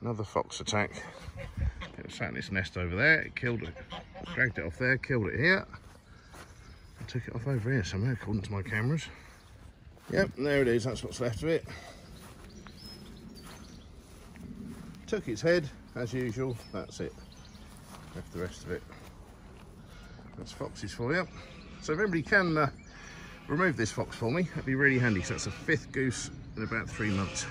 Another fox attack. It was sat in its nest over there. It killed it, dragged it off there, killed it here. I took it off over here somewhere, according to my cameras. Yep, there it is. That's what's left of it. Took its head, as usual. That's it. Left the rest of it. That's foxes for you. So if anybody can uh, remove this fox for me, that'd be really handy. So that's a fifth goose in about three months.